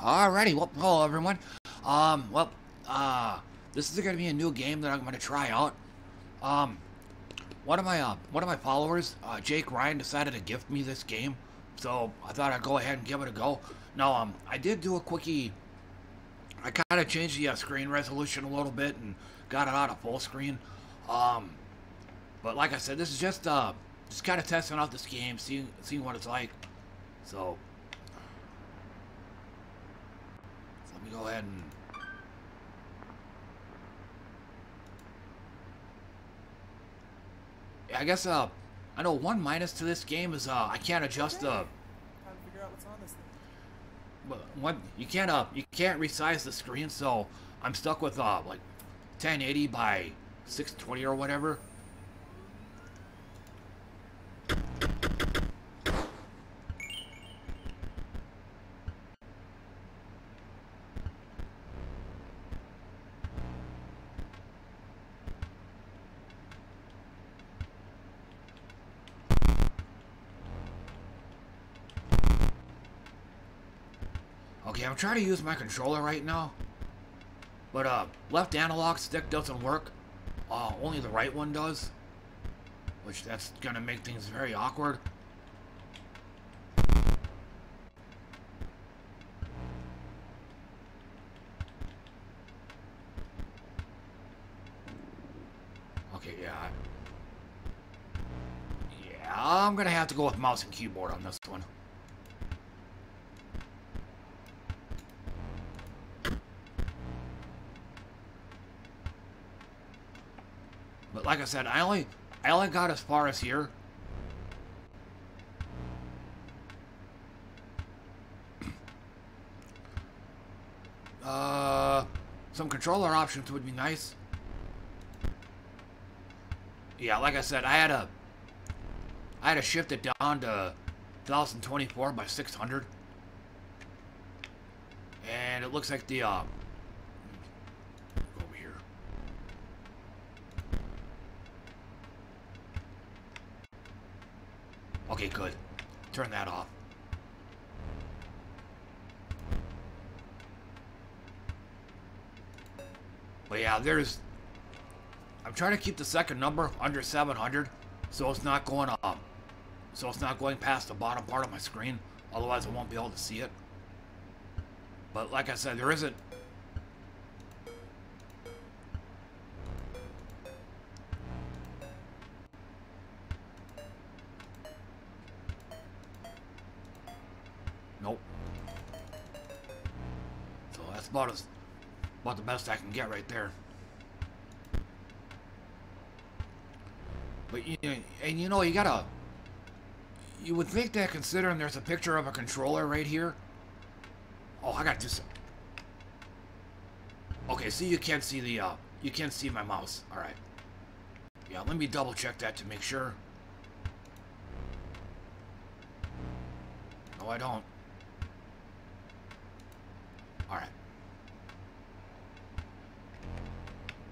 Alrighty, well, hello everyone. Um, well, uh, this is gonna be a new game that I'm gonna try out. Um, one of my, uh, one of my followers, uh, Jake Ryan, decided to gift me this game, so I thought I'd go ahead and give it a go. Now, um, I did do a quickie, I kind of changed the uh, screen resolution a little bit and got it out of full screen. Um, but like I said, this is just, uh, just kind of testing out this game, seeing, seeing what it's like. So, let me go ahead and Yeah, I guess uh I know one minus to this game is uh I can't adjust the How to figure out what's on this thing. but one you can't uh you can't resize the screen so I'm stuck with uh like 1080 by 620 or whatever. Trying to use my controller right now. But uh left analog stick doesn't work. Uh only the right one does. Which that's gonna make things very awkward. Okay, yeah. Yeah, I'm gonna have to go with mouse and keyboard on this one. But like I said, I only I only got as far as here. Uh, some controller options would be nice. Yeah, like I said, I had a I had to shift it down to 1024 by 600. And it looks like the uh go over here. Okay, good. Turn that off. But yeah, there's... I'm trying to keep the second number under 700, so it's not going up. So it's not going past the bottom part of my screen. Otherwise, I won't be able to see it. But like I said, there isn't... can get right there. But you and you know you gotta you would think that considering there's a picture of a controller right here. Oh, I gotta do some. Okay, so you can't see the uh you can't see my mouse. All right. Yeah, let me double check that to make sure. No, I don't. Alright.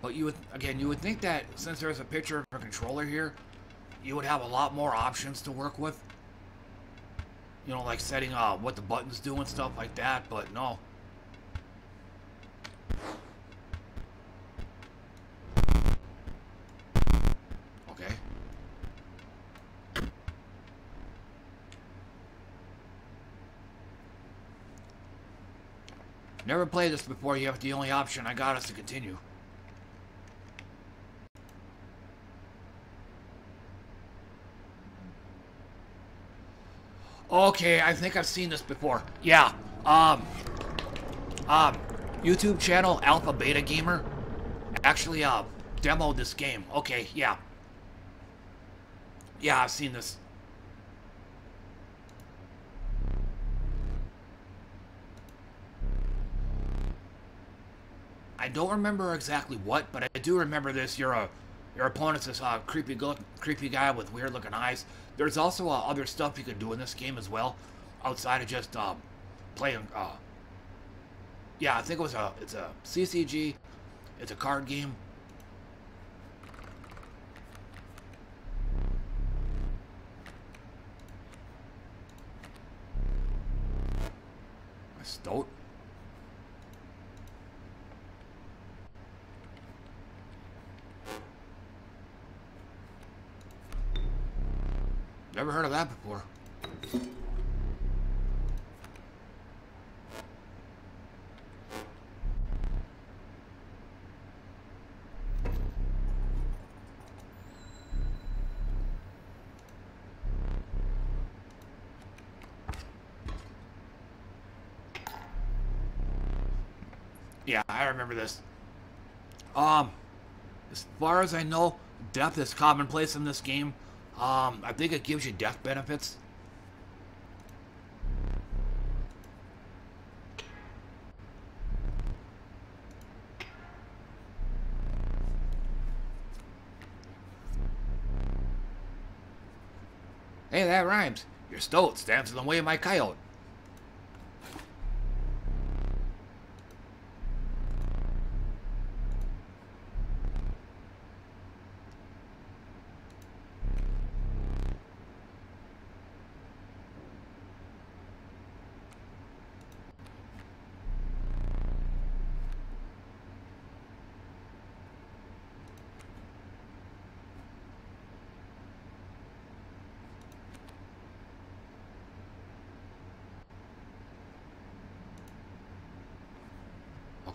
But you would, again, you would think that since there's a picture of a controller here, you would have a lot more options to work with. You know, like setting uh, what the buttons do and stuff like that, but no. Okay. Never played this before yet, but the only option I got is to continue. Okay, I think I've seen this before. Yeah, um, um, YouTube channel Alpha Beta Gamer actually, uh, demoed this game. Okay, yeah. Yeah, I've seen this. I don't remember exactly what, but I do remember this. You're a your opponent's this uh, creepy creepy guy with weird looking eyes. There's also uh, other stuff you can do in this game as well, outside of just um, playing. Uh, yeah, I think it was a it's a CCG. It's a card game. Stoat. Never heard of that before. Yeah, I remember this. Um, as far as I know, death is commonplace in this game. Um, I think it gives you death benefits. Hey, that rhymes. Your stoat stands in the way of my coyote.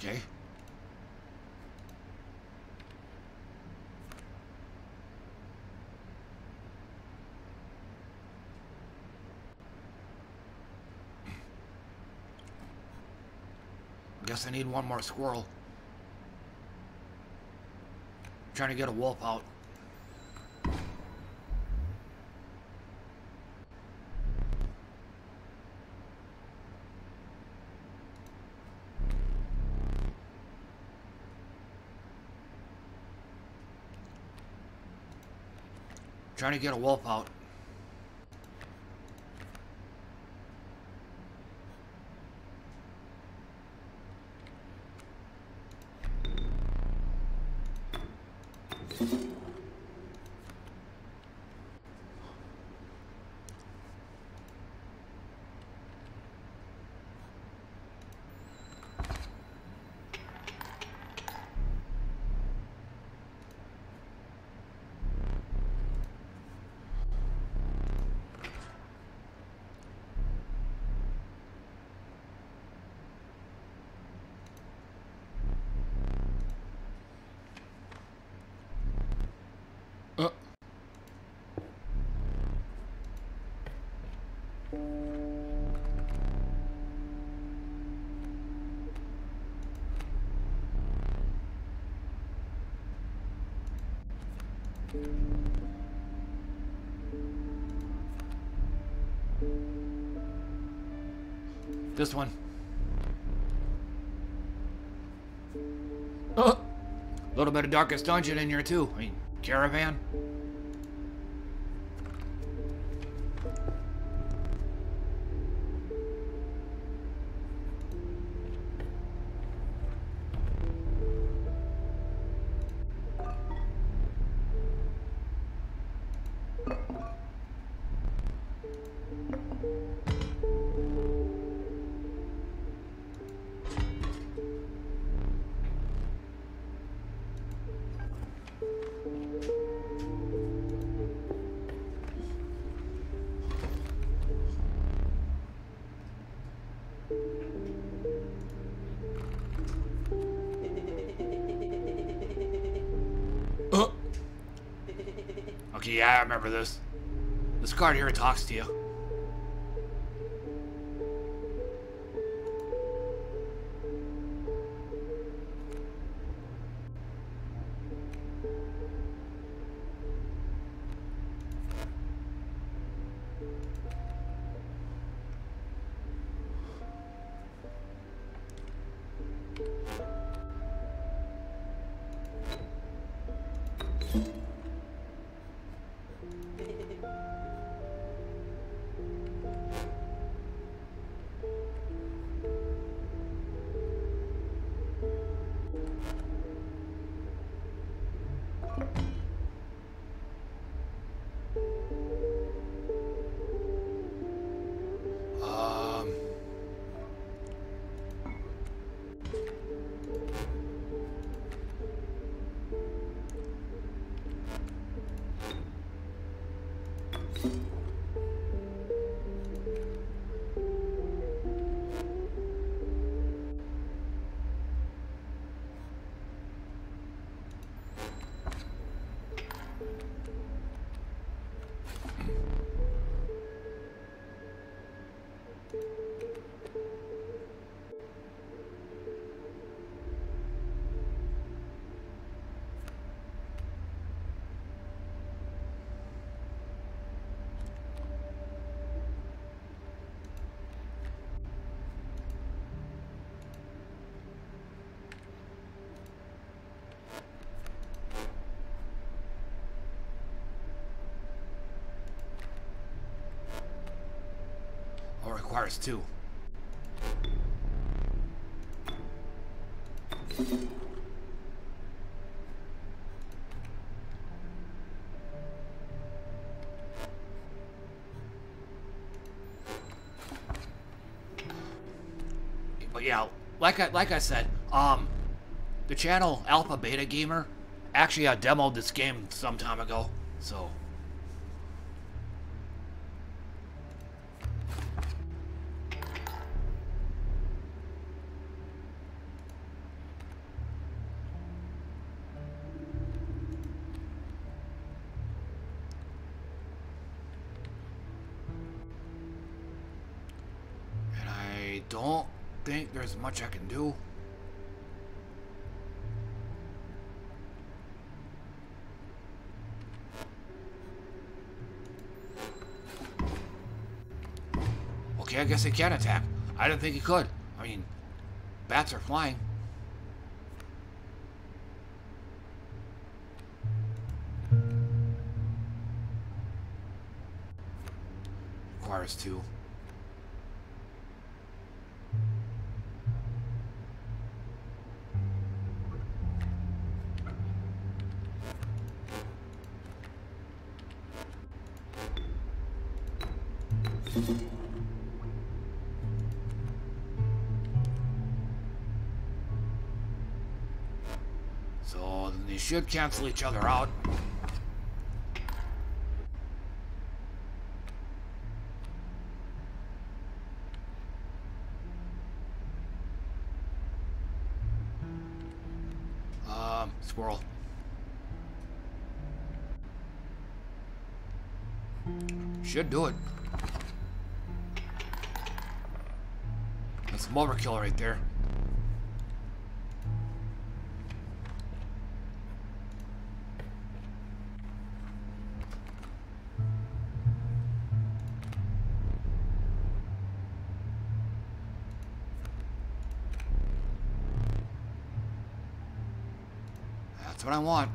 Okay. I guess I need one more squirrel. trying to get a wolf out. Trying to get a wolf out. This one. A little bit of Darkest Dungeon in here too. I mean, Caravan. I remember this. This card here talks to you. Requires two. But yeah, like I like I said, um, the channel Alpha Beta Gamer actually I demoed this game some time ago, so. Can attack. I didn't think he could. I mean, bats are flying. Requires two. Should cancel each other out. Um, squirrel. Should do it. That's a some overkill right there. What I want.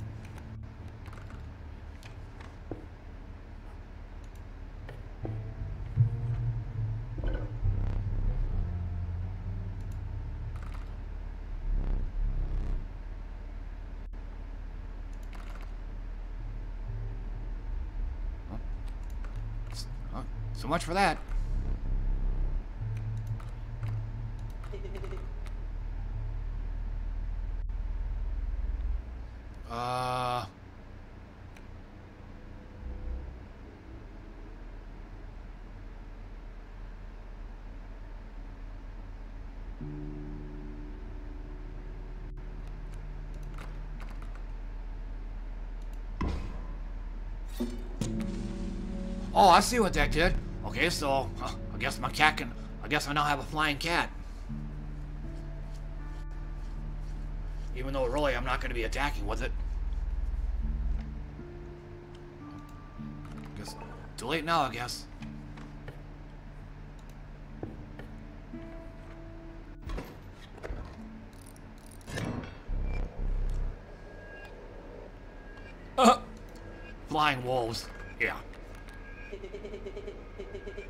So much for that. Oh, I see what that did. Okay, so huh, I guess my cat can. I guess I now have a flying cat. Even though really I'm not going to be attacking with it. Guess too late now, I guess. Uh, flying wolves. Yeah, I think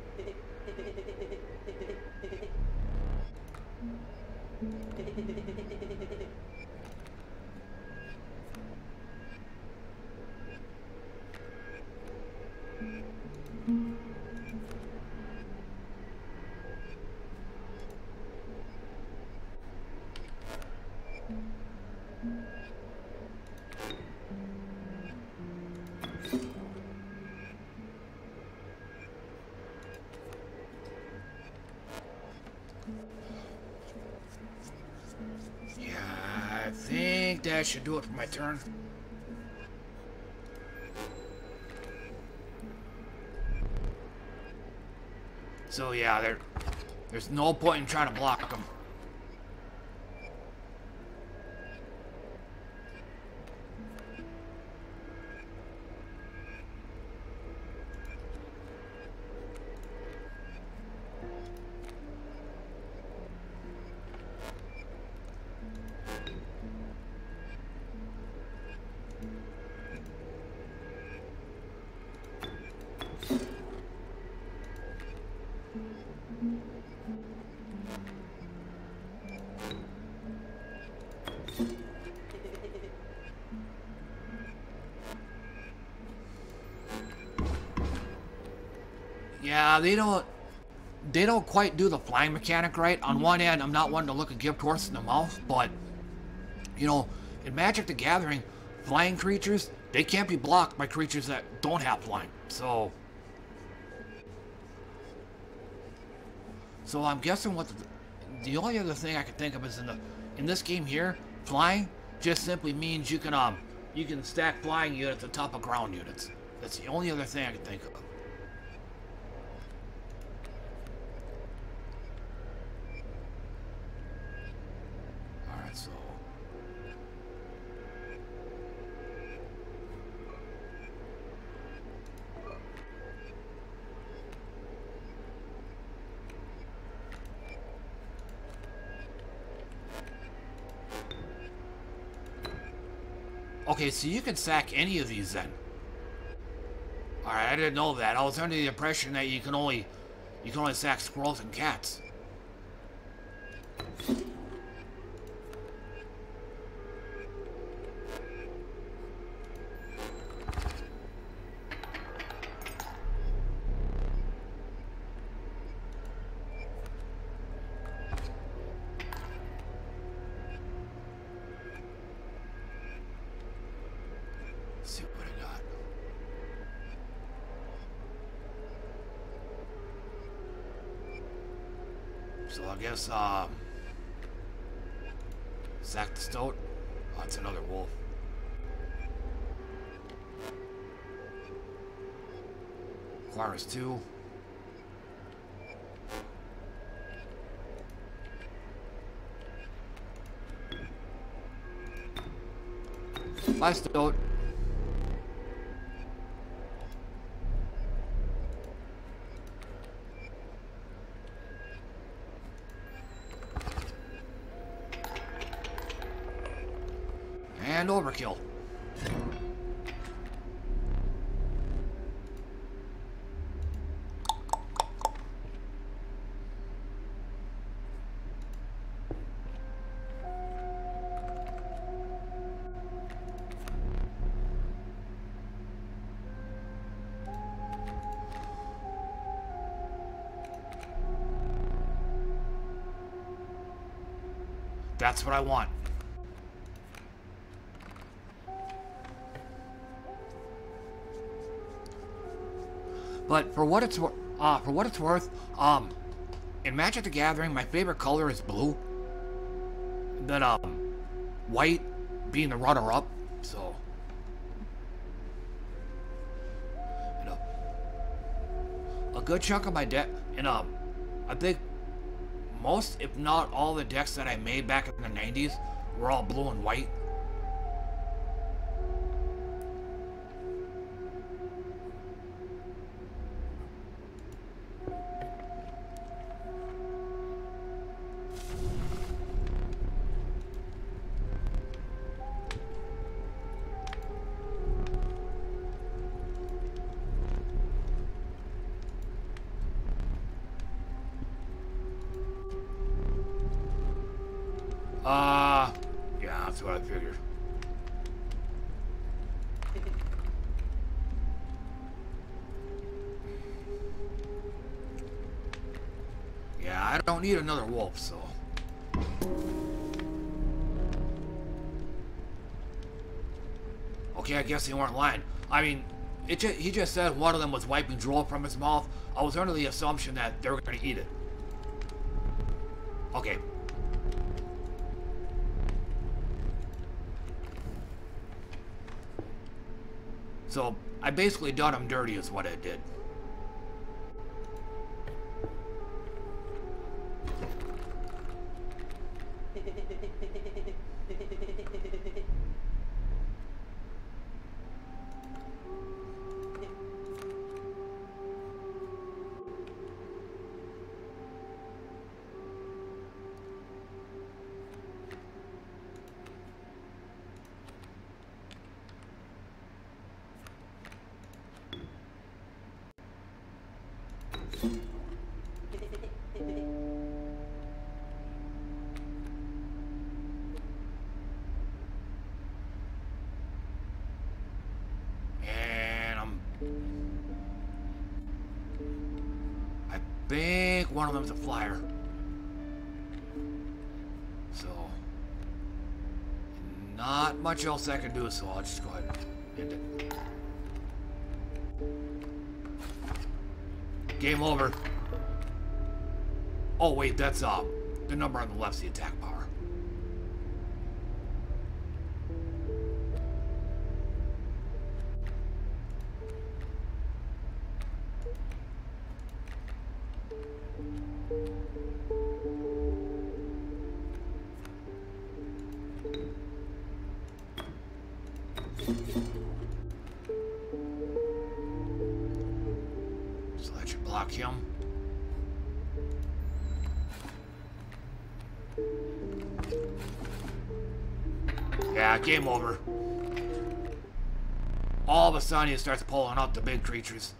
that should do it for my turn. So yeah, there, there's no point in trying to block them. Yeah, they don't they don't quite do the flying mechanic right. On one end, I'm not one to look a gift horse in the mouth, but you know, in Magic the Gathering, flying creatures, they can't be blocked by creatures that don't have flying. So So I'm guessing what the, the only other thing I can think of is in the in this game here, flying just simply means you can um you can stack flying units on top of ground units. That's the only other thing I can think of. Okay, so you can sack any of these then. Alright, I didn't know that. I was under the impression that you can only you can only sack squirrels and cats. Guess, um... Sack the Stoat? Oh, it's another wolf. Clara's 2. Bye, Stoat. That's what I want. But for what it's uh, for what it's worth, um, in Magic the Gathering, my favorite color is blue. Then um, white being the runner-up. So, you know, a good chunk of my deck, and um, I think most, if not all, the decks that I made back in the '90s were all blue and white. Need another wolf, so... Okay, I guess they weren't lying. I mean, it ju he just said one of them was wiping drool from his mouth. I was under the assumption that they were going to eat it. Okay. So, I basically done him dirty is what I did. Flyer. So, not much else I can do, so I'll just go ahead and end it. Game over. Oh, wait, that's, uh, the number on the left's the attack power. Him. Yeah, game over. All of a sudden, he starts pulling out the big creatures.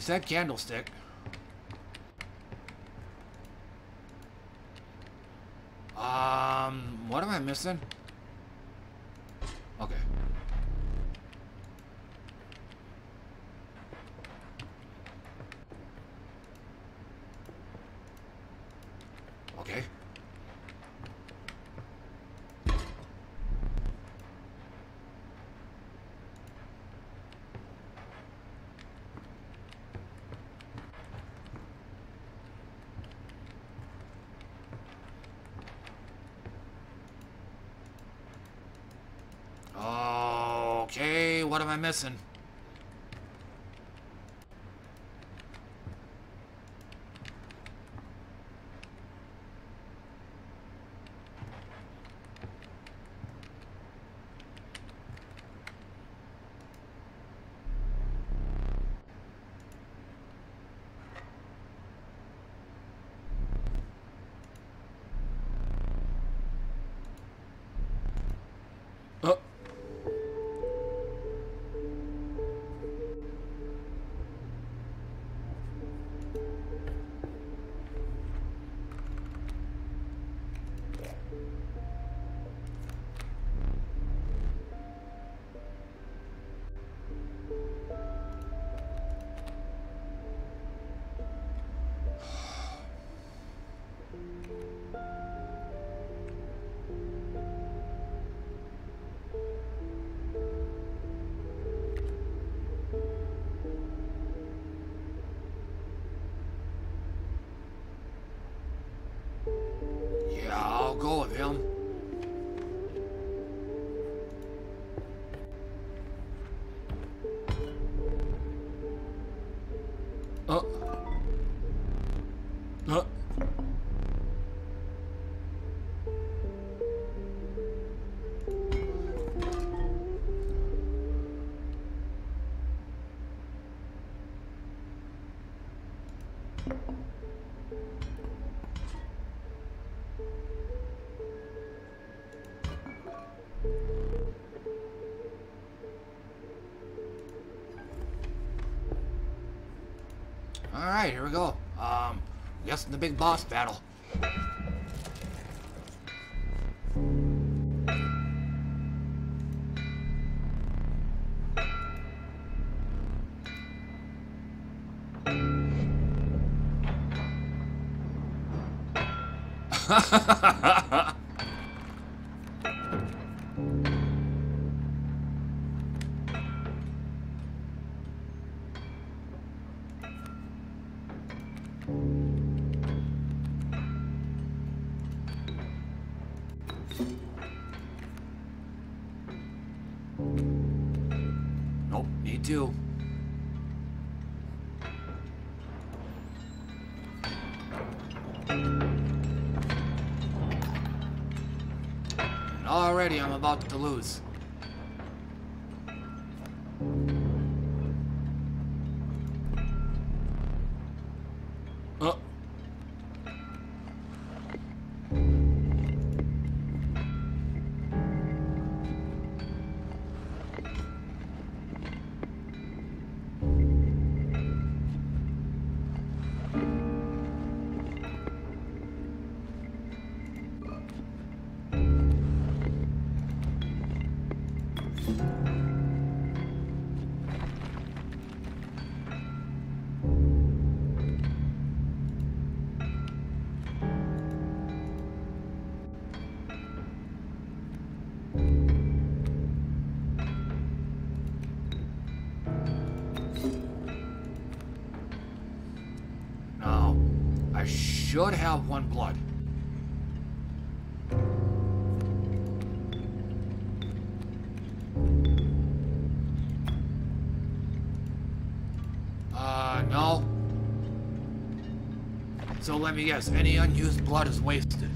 He said candlestick. Um, what am I missing? Okay. Okay. Okay, what am I missing? Here we go. Um, guessing the big boss battle. Nope, need to. And already I'm about to lose. No. So let me guess, any unused blood is wasted.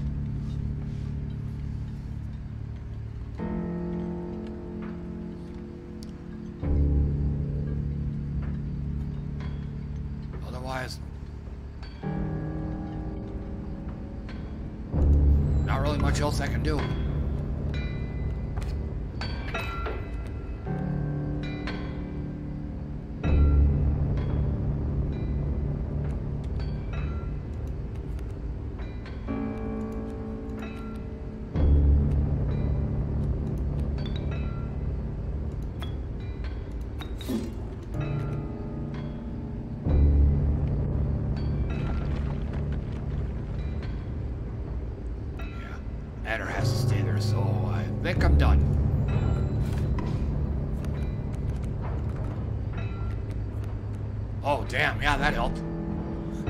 Yeah, that helped.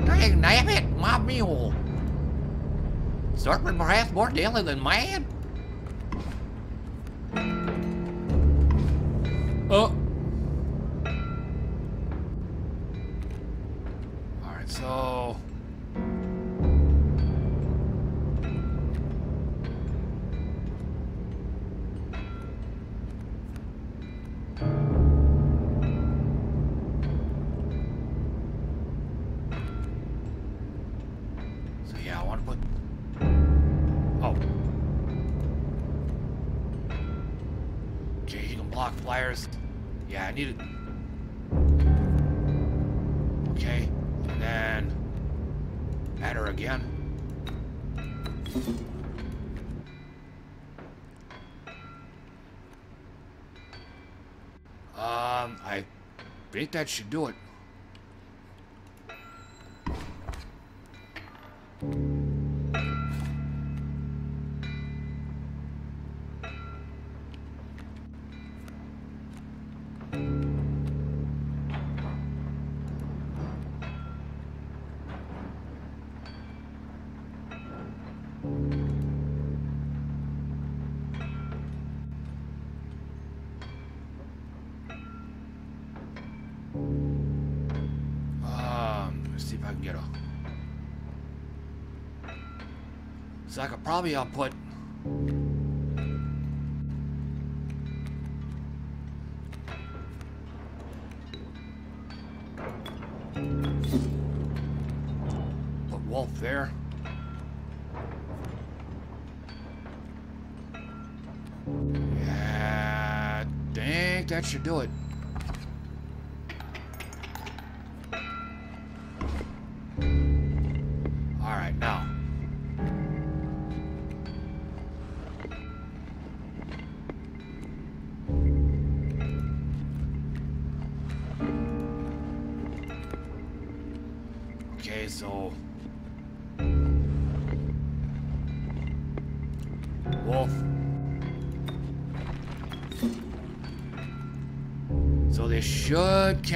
Dang, damn it, my mule. Serpent perhaps more deadly than man? Need it. Okay, and then... Add her again. Um, I think that should do it. Probably uh, put. Put Wolf there. Yeah, think that should do it.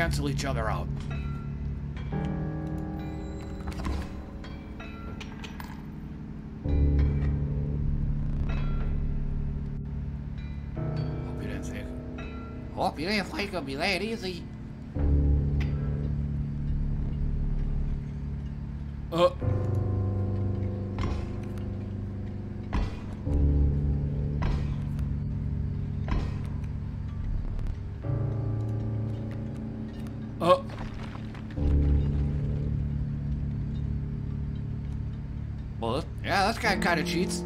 Cancel each other out. Hope you didn't think. Hope you didn't think it'd be that easy. Well, yeah, that's guy kind of cheats.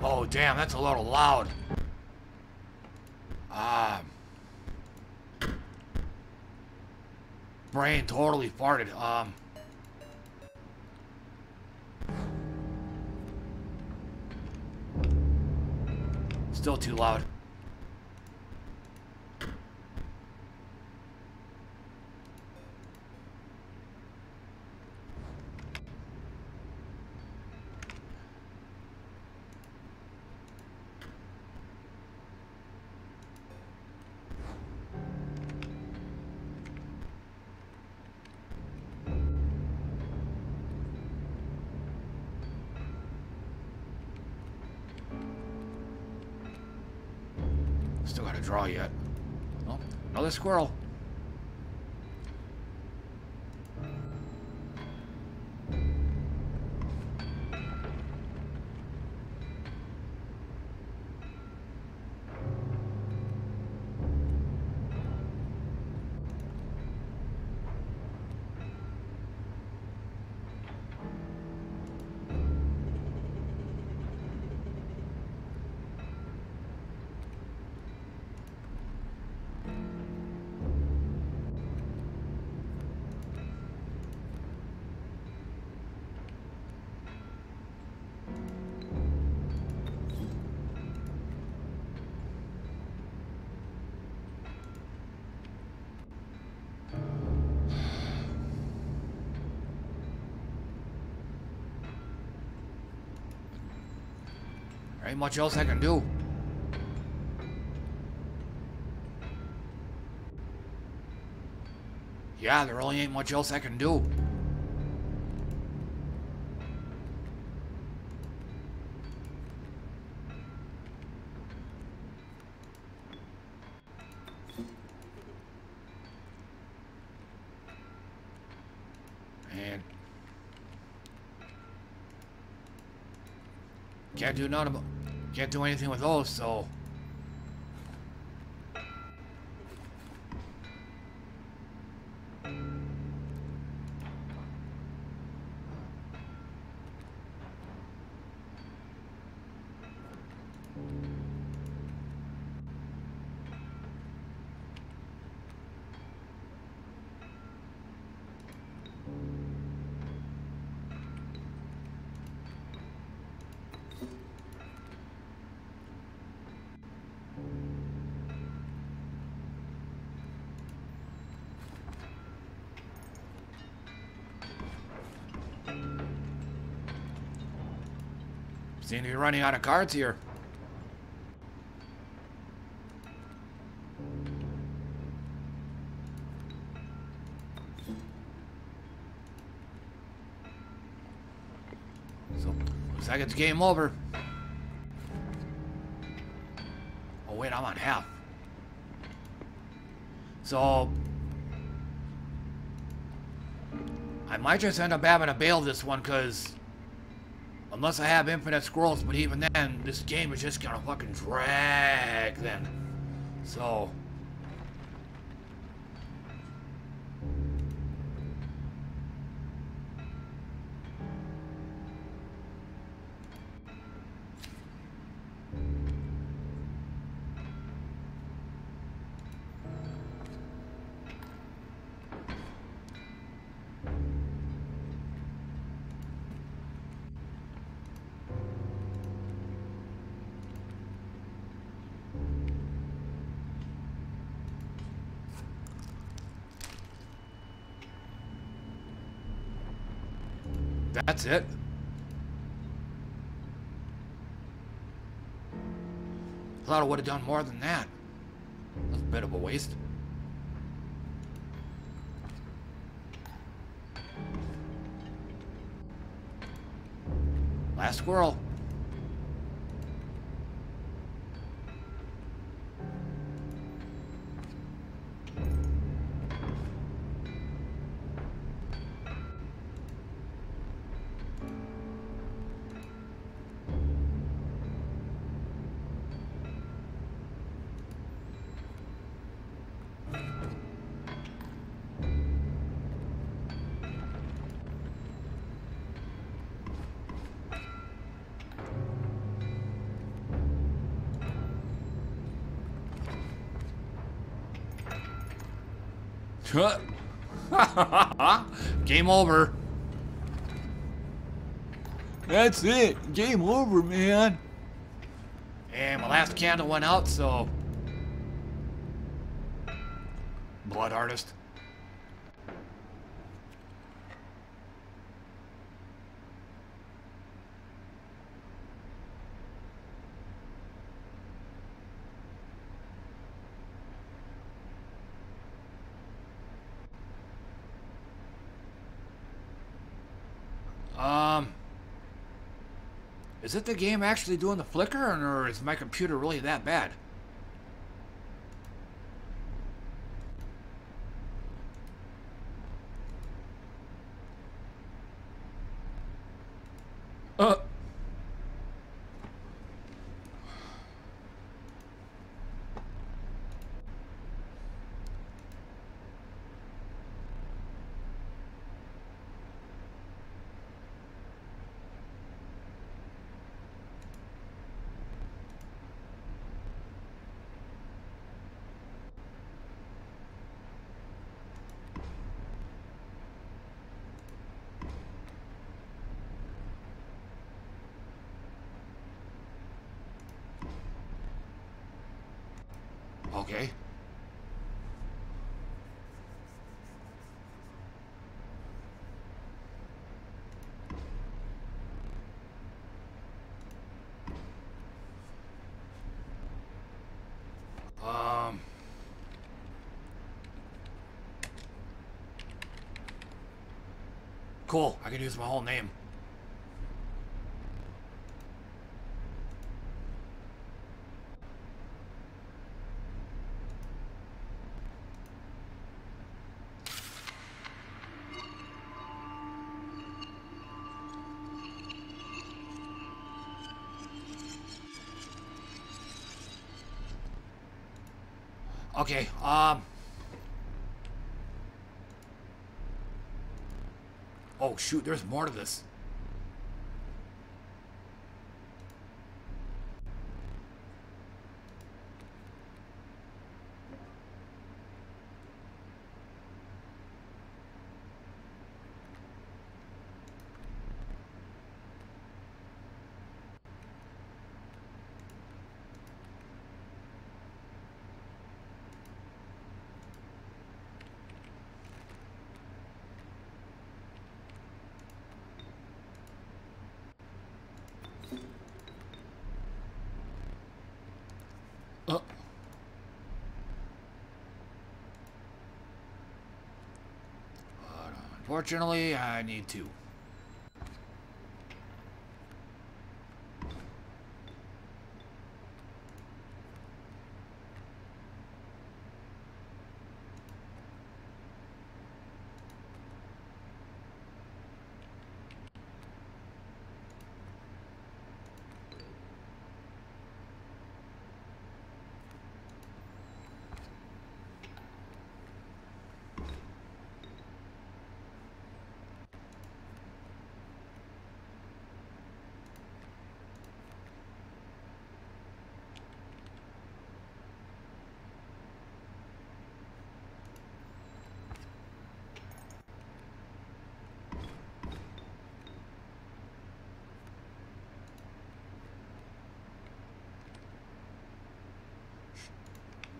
Oh, damn, that's a little loud. Ah. brain totally farted. Um. Still too loud. Squirrel. Ain't much else I can do. Yeah, there really ain't much else I can do. Do none of them. Can't do anything with those, so... Seem to be running out of cards here. So, looks like it's game over. Oh wait, I'm on half. So, I might just end up having to bail this one because Unless I have infinite scrolls, but even then, this game is just gonna fucking drag then. So... That's it. Thought I would have done more than that. That's a bit of a waste. Last squirrel. Game over. That's it. Game over, man. And my last candle went out, so... Blood artist. Is it the game actually doing the flicker, or is my computer really that bad? Okay. Um. Cool. I can use my whole name. Um... Oh, shoot, there's more to this. Uh. But unfortunately, I need to.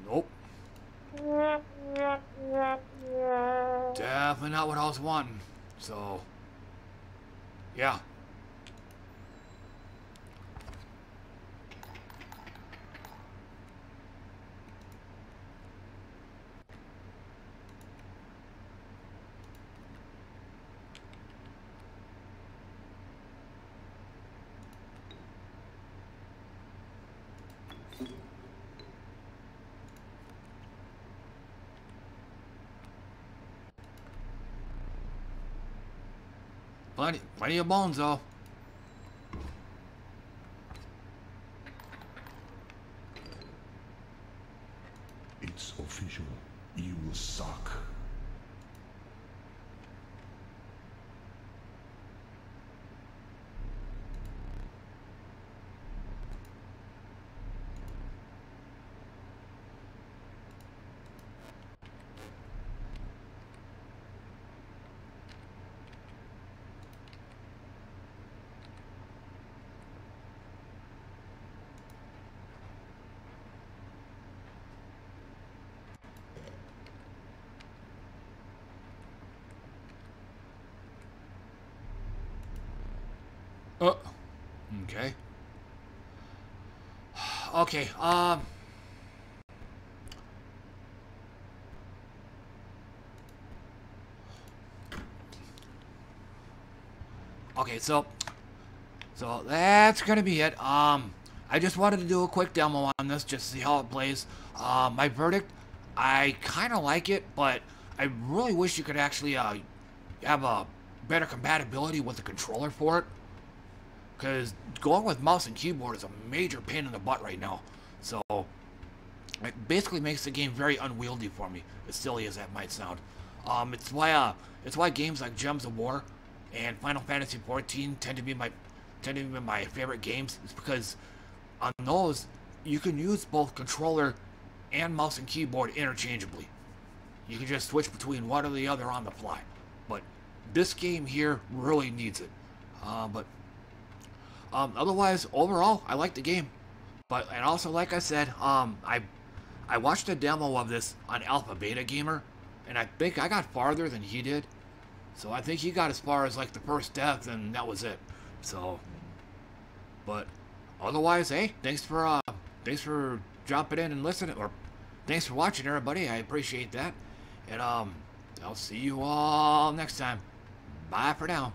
Nope. Definitely not what I was wanting. So, yeah. Plenty, plenty of bones though. It's official. You suck. Uh, okay. Okay, um... Okay, so... So, that's gonna be it. Um, I just wanted to do a quick demo on this, just to see how it plays. Uh, my verdict, I kind of like it, but I really wish you could actually, uh, have a better compatibility with the controller for it. Because going with mouse and keyboard is a major pain in the butt right now. So, it basically makes the game very unwieldy for me, as silly as that might sound. Um, it's why, uh, it's why games like Gems of War and Final Fantasy XIV tend to be my, tend to be my favorite games. It's because on those, you can use both controller and mouse and keyboard interchangeably. You can just switch between one or the other on the fly. But this game here really needs it. Uh, but um, otherwise, overall, I like the game. But and also, like I said, um, I I watched a demo of this on Alpha Beta Gamer, and I think I got farther than he did. So I think he got as far as like the first death, and that was it. So, but otherwise, hey, thanks for uh, thanks for jumping in and listening, or thanks for watching, everybody. I appreciate that, and um, I'll see you all next time. Bye for now.